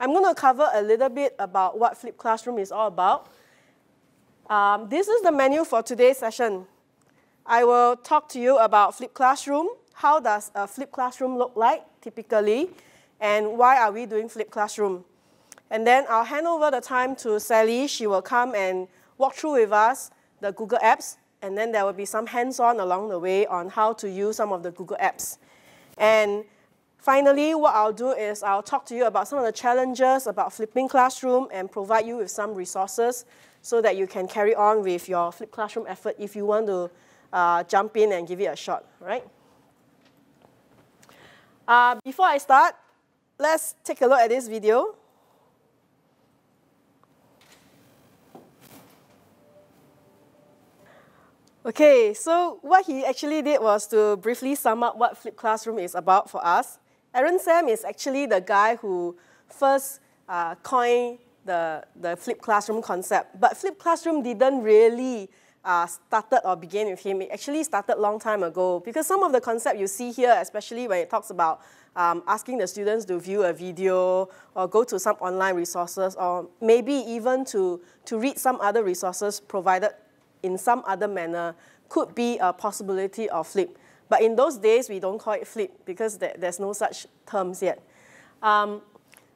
I'm going to cover a little bit about what Flip Classroom is all about. Um, this is the menu for today's session. I will talk to you about Flip Classroom, how does a Flip Classroom look like typically, and why are we doing Flip Classroom. And then I'll hand over the time to Sally. She will come and walk through with us the Google Apps, and then there will be some hands-on along the way on how to use some of the Google Apps. And finally, what I'll do is I'll talk to you about some of the challenges about flipping classroom and provide you with some resources so that you can carry on with your flip classroom effort if you want to uh, jump in and give it a shot, right? Uh, before I start, let's take a look at this video. Okay, so what he actually did was to briefly sum up what Flip Classroom is about for us. Aaron Sam is actually the guy who first uh, coined the, the Flip Classroom concept. But Flip Classroom didn't really uh, started or begin with him. It actually started a long time ago because some of the concept you see here, especially when it talks about um, asking the students to view a video or go to some online resources or maybe even to, to read some other resources provided in some other manner could be a possibility of flip. But in those days, we don't call it flip because there's no such terms yet. Um,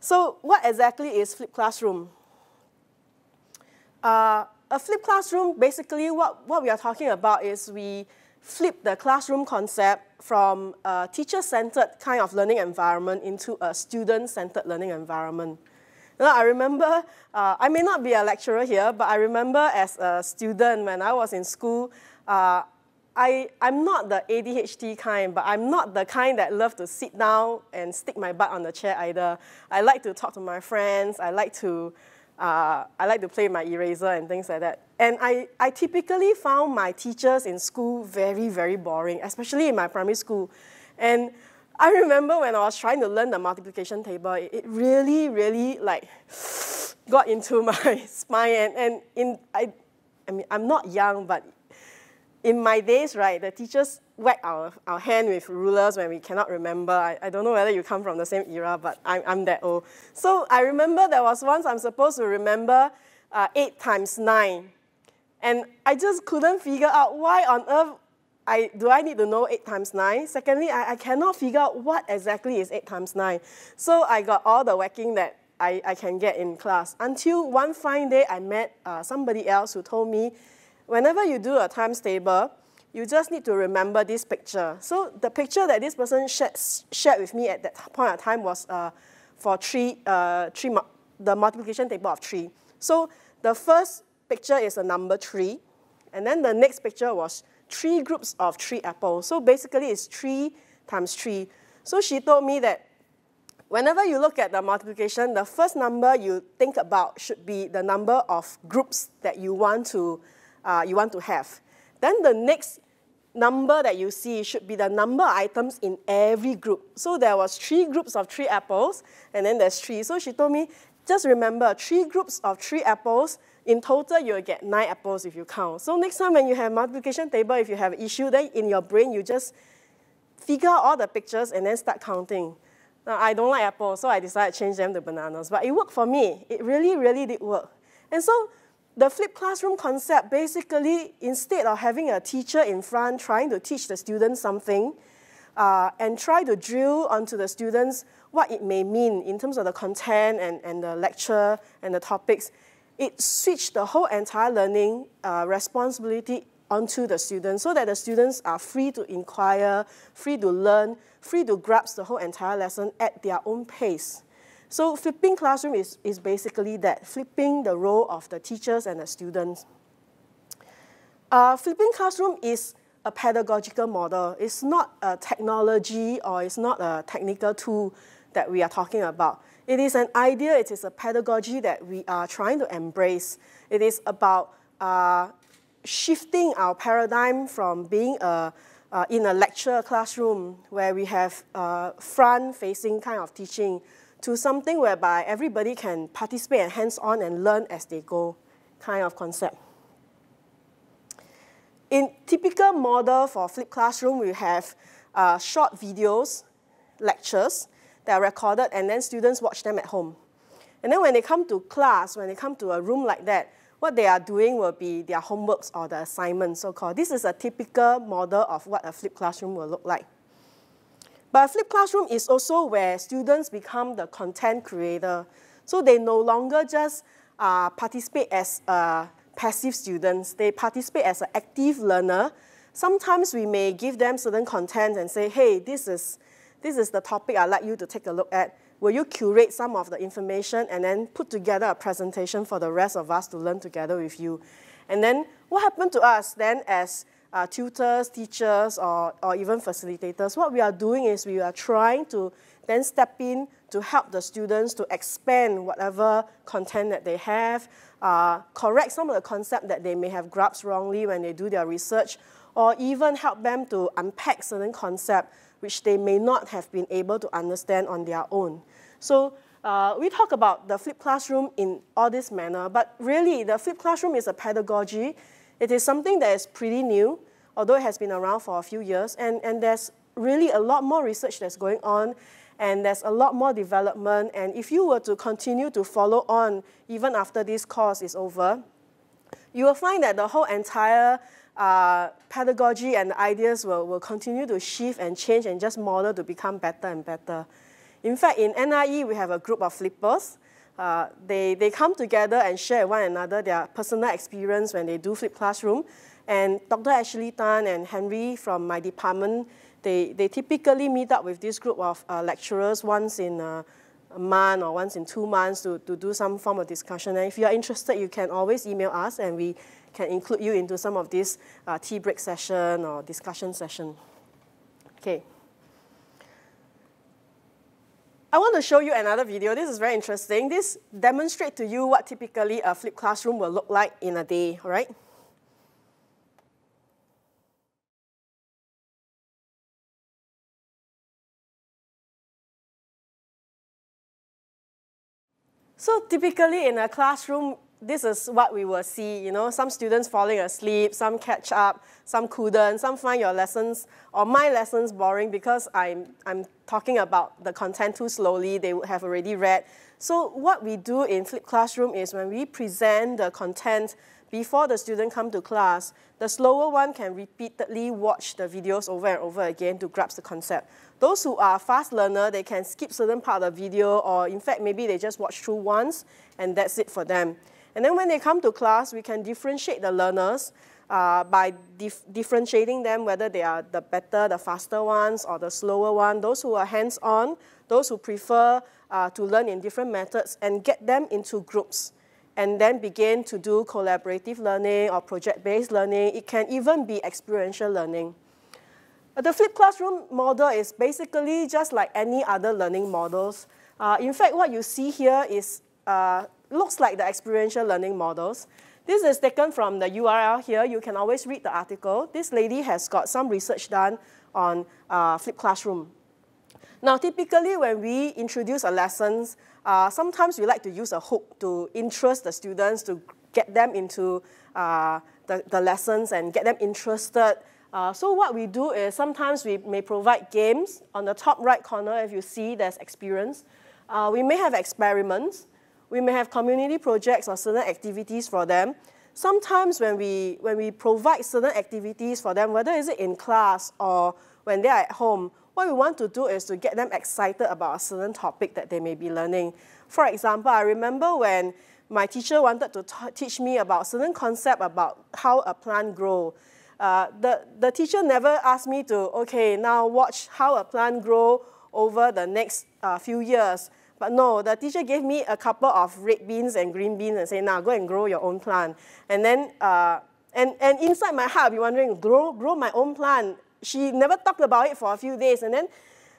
so what exactly is flip classroom? Uh, a flip classroom, basically what, what we are talking about is we flip the classroom concept from a teacher-centered kind of learning environment into a student-centered learning environment. Know, I remember, uh, I may not be a lecturer here, but I remember as a student when I was in school, uh, I, I'm not the ADHD kind, but I'm not the kind that love to sit down and stick my butt on the chair either. I like to talk to my friends. I like to, uh, I like to play my eraser and things like that. And I, I typically found my teachers in school very, very boring, especially in my primary school. And I remember when I was trying to learn the multiplication table, it really, really like got into my spine. And, and in, I, I mean, I'm not young, but in my days, right, the teachers whack our, our hand with rulers when we cannot remember. I, I don't know whether you come from the same era, but I'm, I'm that old. So I remember there was once I'm supposed to remember uh, 8 times 9. And I just couldn't figure out why on earth I, do I need to know 8 times 9? Secondly, I, I cannot figure out what exactly is 8 times 9. So I got all the whacking that I, I can get in class. Until one fine day, I met uh, somebody else who told me, whenever you do a times table, you just need to remember this picture. So the picture that this person shared, shared with me at that point of time was uh, for three, uh, three the multiplication table of 3. So the first picture is a number 3, and then the next picture was three groups of three apples. So basically it's three times three. So she told me that whenever you look at the multiplication, the first number you think about should be the number of groups that you want to, uh, you want to have. Then the next number that you see should be the number of items in every group. So there was three groups of three apples, and then there's three. So she told me, just remember, three groups of three apples in total, you'll get nine apples if you count. So next time when you have multiplication table, if you have issue, then in your brain, you just figure out all the pictures and then start counting. Now, I don't like apples, so I decided to change them to bananas. But it worked for me. It really, really did work. And so the flipped classroom concept, basically, instead of having a teacher in front trying to teach the students something, uh, and try to drill onto the students what it may mean in terms of the content and, and the lecture and the topics, it switched the whole entire learning uh, responsibility onto the students so that the students are free to inquire, free to learn, free to grasp the whole entire lesson at their own pace. So flipping classroom is, is basically that, flipping the role of the teachers and the students. Uh, flipping classroom is a pedagogical model. It's not a technology or it's not a technical tool that we are talking about. It is an idea, it is a pedagogy that we are trying to embrace. It is about uh, shifting our paradigm from being a, uh, in a lecture classroom where we have uh, front-facing kind of teaching to something whereby everybody can participate and hands-on and learn as they go kind of concept. In typical model for flipped classroom, we have uh, short videos, lectures, that are recorded and then students watch them at home. And then when they come to class, when they come to a room like that, what they are doing will be their homeworks or the assignments, so-called. This is a typical model of what a flipped classroom will look like. But a flipped classroom is also where students become the content creator. So they no longer just uh, participate as uh, passive students. They participate as an active learner. Sometimes we may give them certain content and say, hey, this is, this is the topic I'd like you to take a look at will you curate some of the information and then put together a presentation for the rest of us to learn together with you? And then what happened to us then as uh, tutors, teachers, or, or even facilitators? What we are doing is we are trying to then step in to help the students to expand whatever content that they have, uh, correct some of the concepts that they may have grasped wrongly when they do their research, or even help them to unpack certain concepts which they may not have been able to understand on their own. So uh, we talk about the flipped classroom in all this manner, but really the flipped classroom is a pedagogy. It is something that is pretty new, although it has been around for a few years, and, and there's really a lot more research that's going on, and there's a lot more development, and if you were to continue to follow on even after this course is over, you will find that the whole entire uh, pedagogy and ideas will, will continue to shift and change and just model to become better and better. In fact, in NIE, we have a group of flippers. Uh, they, they come together and share one another their personal experience when they do flip classroom. And Dr. Ashley Tan and Henry from my department, they, they typically meet up with this group of uh, lecturers once in a, month or once in two months to, to do some form of discussion. And if you are interested, you can always email us and we can include you into some of this uh, tea break session or discussion session. Okay. I want to show you another video. This is very interesting. This demonstrates to you what typically a flipped classroom will look like in a day, all right? So typically in a classroom, this is what we will see, you know, some students falling asleep, some catch up, some couldn't, some find your lessons or my lessons boring because I'm, I'm talking about the content too slowly, they would have already read. So what we do in Flip Classroom is when we present the content before the student come to class, the slower one can repeatedly watch the videos over and over again to grasp the concept. Those who are fast learner, they can skip certain part of the video or in fact maybe they just watch through once and that's it for them. And then when they come to class, we can differentiate the learners uh, by dif differentiating them whether they are the better, the faster ones, or the slower one, those who are hands-on, those who prefer uh, to learn in different methods, and get them into groups. And then begin to do collaborative learning or project-based learning. It can even be experiential learning. The flipped classroom model is basically just like any other learning models. Uh, in fact, what you see here is uh, looks like the experiential learning models. This is taken from the URL here. You can always read the article. This lady has got some research done on uh, flipped classroom. Now, typically when we introduce a lessons, uh, sometimes we like to use a hook to interest the students, to get them into uh, the, the lessons and get them interested. Uh, so what we do is sometimes we may provide games. On the top right corner, if you see, there's experience. Uh, we may have experiments. We may have community projects or certain activities for them. Sometimes when we, when we provide certain activities for them, whether is it in class or when they're at home, what we want to do is to get them excited about a certain topic that they may be learning. For example, I remember when my teacher wanted to teach me about certain concept about how a plant grow. Uh, the, the teacher never asked me to, okay, now watch how a plant grow over the next uh, few years. But no, the teacher gave me a couple of red beans and green beans and said, now go and grow your own plant. And then, uh, and, and inside my heart, I'll be wondering, grow, grow my own plant. She never talked about it for a few days. And then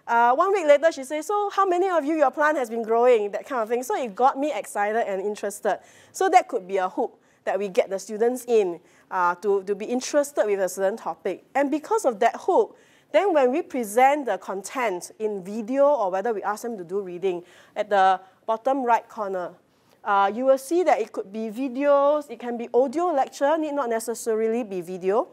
uh, one week later, she said, so how many of you, your plant has been growing, that kind of thing. So it got me excited and interested. So that could be a hook that we get the students in uh, to, to be interested with a certain topic. And because of that hook, then when we present the content in video or whether we ask them to do reading, at the bottom right corner, uh, you will see that it could be videos, it can be audio lecture, need not necessarily be video.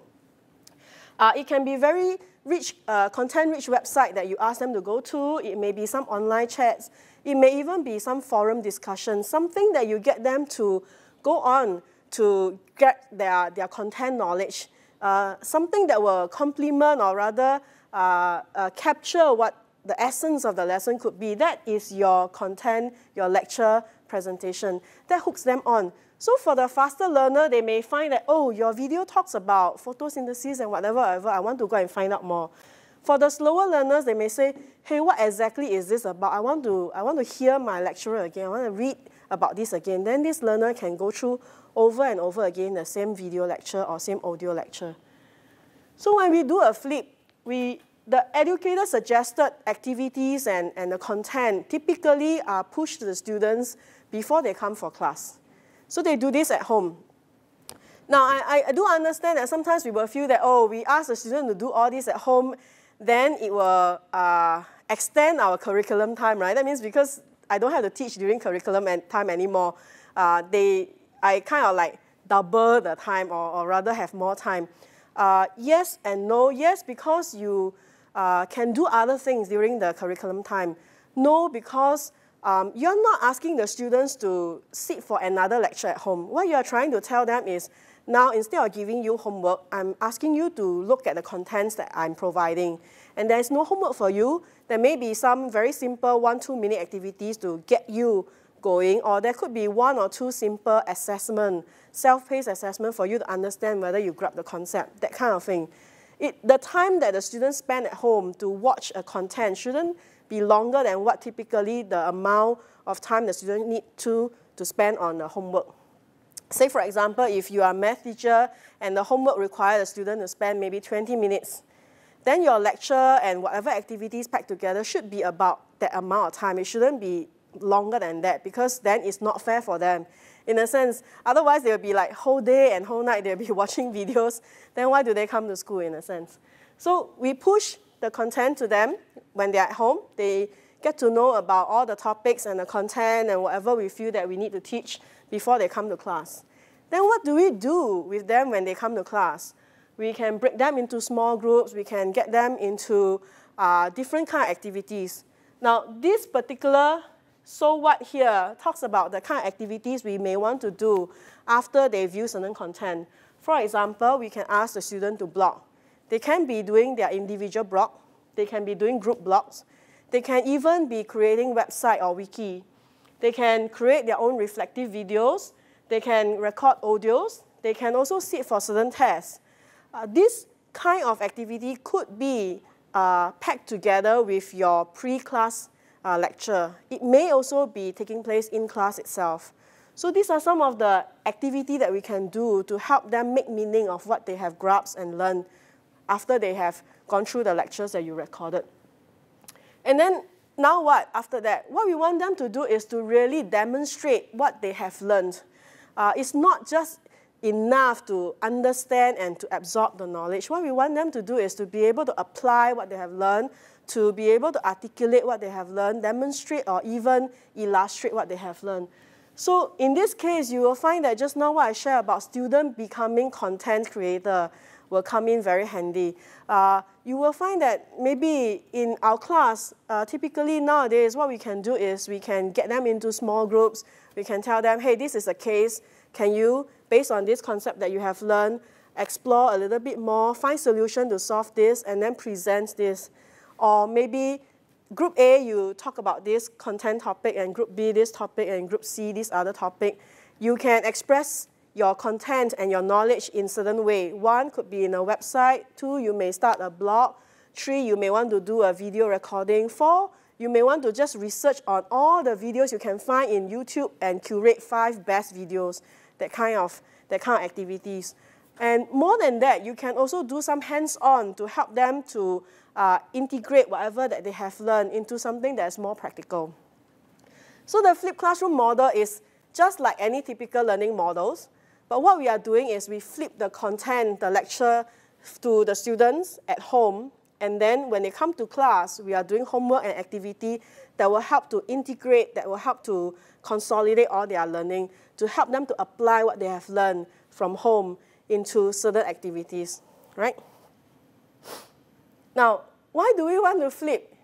Uh, it can be very rich, uh, content-rich website that you ask them to go to. It may be some online chats. It may even be some forum discussion, something that you get them to go on to get their, their content knowledge, uh, something that will complement or rather uh, uh, capture what the essence of the lesson could be. That is your content, your lecture presentation. That hooks them on. So for the faster learner, they may find that, oh, your video talks about photosynthesis and whatever, whatever, I want to go and find out more. For the slower learners, they may say, hey, what exactly is this about? I want to, I want to hear my lecturer again. I want to read about this again. Then this learner can go through over and over again the same video lecture or same audio lecture. So when we do a flip, we, the educator suggested activities and, and the content typically are pushed to the students before they come for class. So they do this at home. Now, I, I do understand that sometimes we will feel that, oh, we ask the student to do all this at home, then it will uh, extend our curriculum time, right? That means because I don't have to teach during curriculum and time anymore, uh, they, I kind of like double the time or, or rather have more time. Uh, yes and no. Yes, because you uh, can do other things during the curriculum time. No, because um, you're not asking the students to sit for another lecture at home. What you're trying to tell them is, now instead of giving you homework, I'm asking you to look at the contents that I'm providing. And there's no homework for you. There may be some very simple one, two minute activities to get you going, or there could be one or two simple assessment, self-paced assessment for you to understand whether you grab the concept, that kind of thing. It, the time that the students spend at home to watch a content shouldn't be longer than what typically the amount of time the student need to, to spend on the homework. Say, for example, if you are a math teacher and the homework requires the student to spend maybe 20 minutes, then your lecture and whatever activities packed together should be about that amount of time. It shouldn't be longer than that because then it's not fair for them. In a sense, otherwise they'll be like whole day and whole night they'll be watching videos. Then why do they come to school in a sense? So we push the content to them when they're at home. They get to know about all the topics and the content and whatever we feel that we need to teach before they come to class. Then what do we do with them when they come to class? We can break them into small groups. We can get them into uh, different kind of activities. Now, this particular so what here talks about the kind of activities we may want to do after they view certain content. For example, we can ask the student to blog. They can be doing their individual blog. They can be doing group blogs. They can even be creating website or wiki. They can create their own reflective videos. They can record audios. They can also sit for certain tests. Uh, this kind of activity could be uh, packed together with your pre-class uh, lecture. It may also be taking place in class itself. So these are some of the activity that we can do to help them make meaning of what they have grasped and learned after they have gone through the lectures that you recorded. And then now what after that? What we want them to do is to really demonstrate what they have learned. Uh, it's not just enough to understand and to absorb the knowledge. What we want them to do is to be able to apply what they have learned, to be able to articulate what they have learned, demonstrate or even illustrate what they have learned. So in this case, you will find that just now what I share about student becoming content creator, will come in very handy. Uh, you will find that maybe in our class, uh, typically nowadays, what we can do is we can get them into small groups. We can tell them, hey, this is a case. Can you, based on this concept that you have learned, explore a little bit more, find solution to solve this, and then present this. Or maybe group A, you talk about this content topic, and group B, this topic, and group C, this other topic. You can express your content and your knowledge in certain way. One could be in a website. Two, you may start a blog. Three, you may want to do a video recording. Four, you may want to just research on all the videos you can find in YouTube and curate five best videos, that kind of, that kind of activities. And more than that, you can also do some hands-on to help them to uh, integrate whatever that they have learned into something that is more practical. So the flipped classroom model is just like any typical learning models, but what we are doing is we flip the content, the lecture, to the students at home. And then when they come to class, we are doing homework and activity that will help to integrate, that will help to consolidate all their learning, to help them to apply what they have learned from home into certain activities, right? Now, why do we want to flip?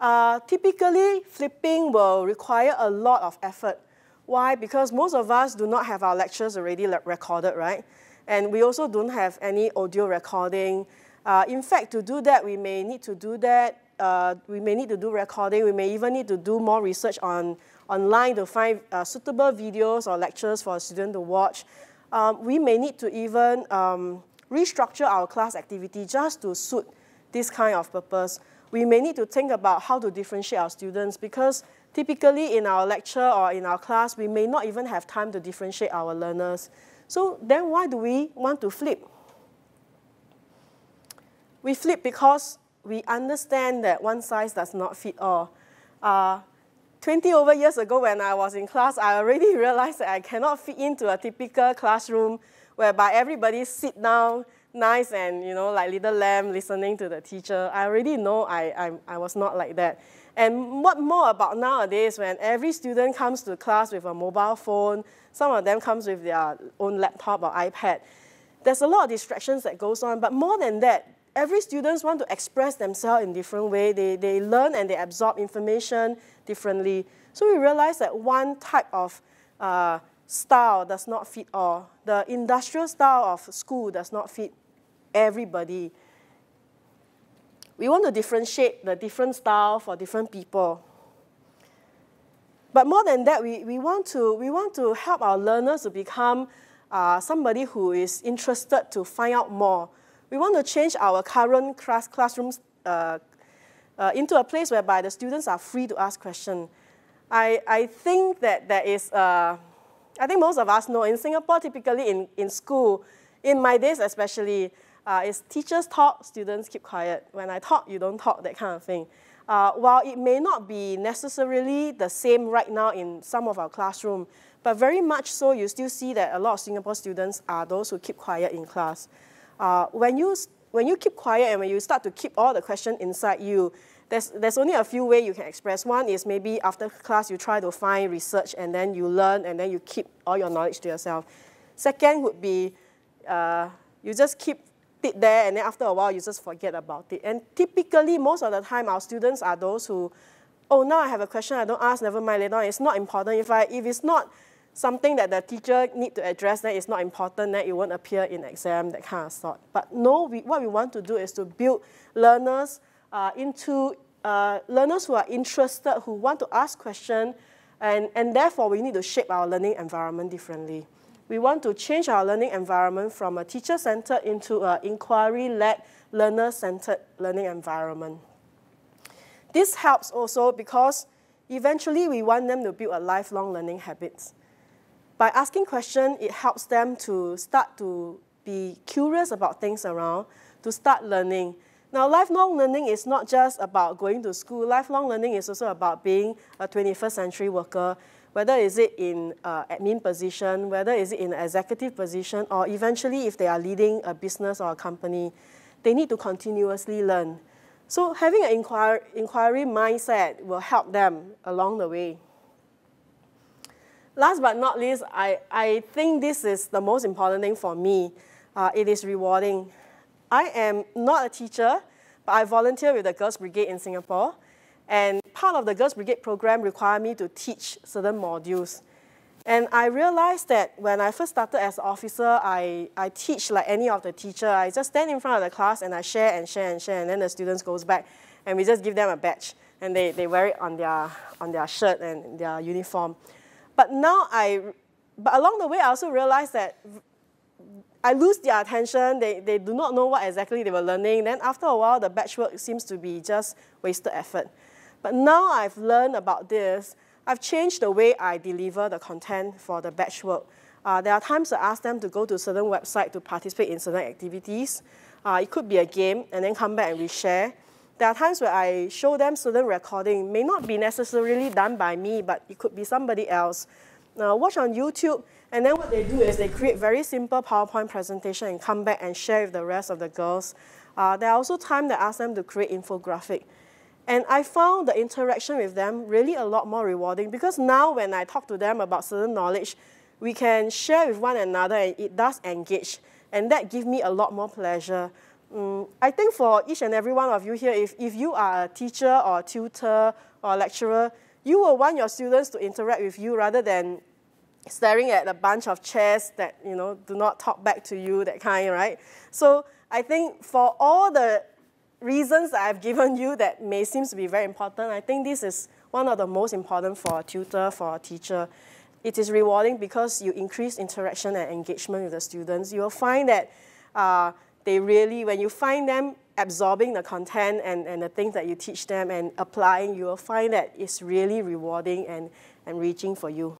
Uh, typically, flipping will require a lot of effort. Why? Because most of us do not have our lectures already recorded, right? And we also don't have any audio recording. Uh, in fact, to do that, we may need to do that. Uh, we may need to do recording. We may even need to do more research on online to find uh, suitable videos or lectures for a student to watch. Um, we may need to even um, restructure our class activity just to suit this kind of purpose. We may need to think about how to differentiate our students because typically in our lecture or in our class, we may not even have time to differentiate our learners. So then why do we want to flip? We flip because we understand that one size does not fit all. Uh, 20 over years ago when I was in class, I already realized that I cannot fit into a typical classroom whereby everybody sit down nice and, you know, like little lamb listening to the teacher. I already know I, I, I was not like that. And what more about nowadays when every student comes to class with a mobile phone, some of them comes with their own laptop or iPad. There's a lot of distractions that goes on, but more than that, every student want to express themselves in different way. They, they learn and they absorb information differently. So we realize that one type of uh, style does not fit all. The industrial style of school does not fit everybody. We want to differentiate the different style for different people. But more than that, we, we, want, to, we want to help our learners to become uh, somebody who is interested to find out more. We want to change our current class, classrooms uh, uh, into a place whereby the students are free to ask questions. I, I think that there is, uh, I think most of us know in Singapore, typically in, in school, in my days especially, uh, is teachers talk, students keep quiet. When I talk, you don't talk, that kind of thing. Uh, while it may not be necessarily the same right now in some of our classroom, but very much so, you still see that a lot of Singapore students are those who keep quiet in class. Uh, when, you, when you keep quiet and when you start to keep all the questions inside you, there's, there's only a few ways you can express. One is maybe after class you try to find research and then you learn and then you keep all your knowledge to yourself. Second would be uh, you just keep it there and then after a while you just forget about it. And typically, most of the time, our students are those who, oh, now I have a question, I don't ask, never mind later on. It's not important. If, I, if it's not something that the teacher need to address, then it's not important, then it won't appear in exam, that kind of sort. But no, we, what we want to do is to build learners uh, into uh, learners who are interested, who want to ask questions, and, and therefore we need to shape our learning environment differently we want to change our learning environment from a teacher-centered into an inquiry-led, learner-centered learning environment. This helps also because eventually we want them to build a lifelong learning habits. By asking questions, it helps them to start to be curious about things around, to start learning. Now, lifelong learning is not just about going to school. Lifelong learning is also about being a 21st century worker whether is it in uh, admin position, whether is it in executive position, or eventually if they are leading a business or a company, they need to continuously learn. So having an inquiry, mindset will help them along the way. Last but not least, I, I think this is the most important thing for me. Uh, it is rewarding. I am not a teacher, but I volunteer with the Girls Brigade in Singapore. And part of the Girls Brigade program required me to teach certain modules. And I realized that when I first started as an officer, I, I teach like any of the teacher. I just stand in front of the class and I share and share and share, and then the students goes back and we just give them a badge and they, they wear it on their, on their shirt and their uniform. But now I, but along the way, I also realized that I lose their attention. They, they do not know what exactly they were learning. Then after a while, the batch work seems to be just wasted effort. But now I've learned about this, I've changed the way I deliver the content for the batch work. Uh, there are times I ask them to go to certain website to participate in certain activities. Uh, it could be a game and then come back and reshare. There are times where I show them certain recording, may not be necessarily done by me, but it could be somebody else. Uh, watch on YouTube, and then what they do is they create very simple PowerPoint presentation and come back and share with the rest of the girls. Uh, there are also times that I ask them to create infographic. And I found the interaction with them really a lot more rewarding because now when I talk to them about certain knowledge, we can share with one another and it does engage. And that gives me a lot more pleasure. Mm, I think for each and every one of you here, if, if you are a teacher or a tutor or a lecturer, you will want your students to interact with you rather than staring at a bunch of chairs that you know do not talk back to you, that kind, right? So I think for all the reasons I've given you that may seem to be very important, I think this is one of the most important for a tutor, for a teacher. It is rewarding because you increase interaction and engagement with the students. You will find that uh, they really, when you find them absorbing the content and, and the things that you teach them and applying, you will find that it's really rewarding and, and reaching for you.